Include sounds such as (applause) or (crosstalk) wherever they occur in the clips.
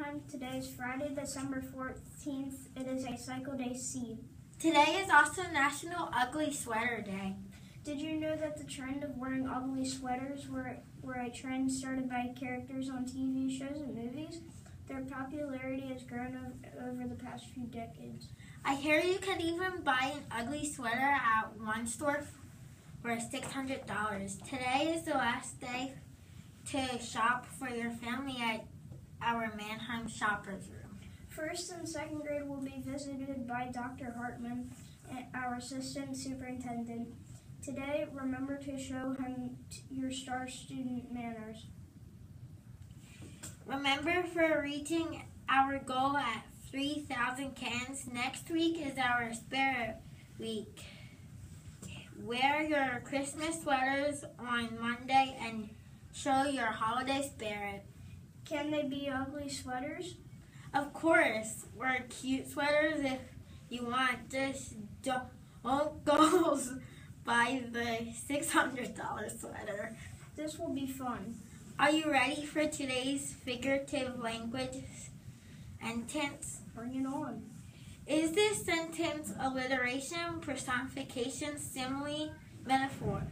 Manheim. Today is Friday, December 14th. It is a cycle day C. Today is also National Ugly Sweater Day. Did you know that the trend of wearing ugly sweaters were, were a trend started by characters on TV shows and movies? Their popularity has grown ov- over the past few decades. I hear you can even buy an ugly sweater at one store for $600. Today is the last day to shop for your family at our Manheim Shoppers Room. First and second grade will be visited by Dr. Hartman, eh, our assistant superintendent. Today, remember to show him your star student manners. Remember for reaching our goal at 3,000 cans, next week is our Spirit Week. Wear your Christmas sweaters on Monday and show your holiday spirit. Can they be ugly sweaters? Of course, wear cute sweaters if you want. Just don't go (laughs) buy the $600 sweater. This will be fun. Are you ready for today's figurative language sentence? Bring it on. Is this sentence alliteration, personification, simile, metaphor,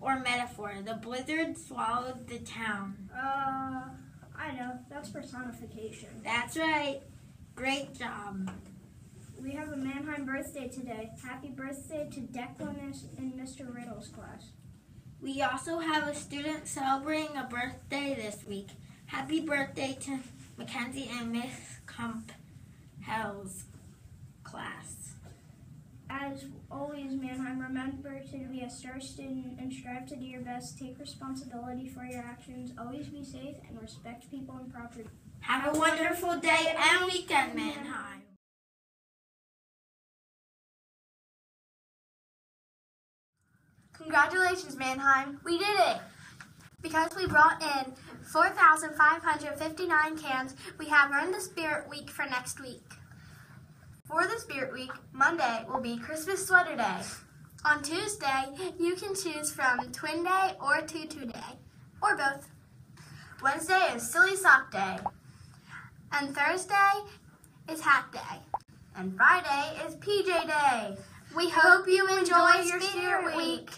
or metaphor? The blizzard swallowed the town. Uh, Personification. That's right. Great job. We have a Manheim birthday today. Happy birthday to Declan in Mr. Riddle's class. We also have a student celebrating a birthday this week. Happy birthday to Mackenzie and Miss Campbell's class. As always, Manheim, remember to be a star student and strive to do your best. Take responsibility for your actions. Always be safe and respect people and property. Have a wonderful day and weekend, Manheim. Congratulations, Manheim. We did it! Because we brought in 4,559 cans, we have earned the Spirit Week for next week. For the Spirit Week, Monday will be Christmas Sweater Day. On Tuesday, you can choose from Twin Day or Tutu Day, or both. Wednesday is Silly Sock Day. And Thursday is Hat Day. And Friday is PJ Day. We hope you enjoy your Spirit Week.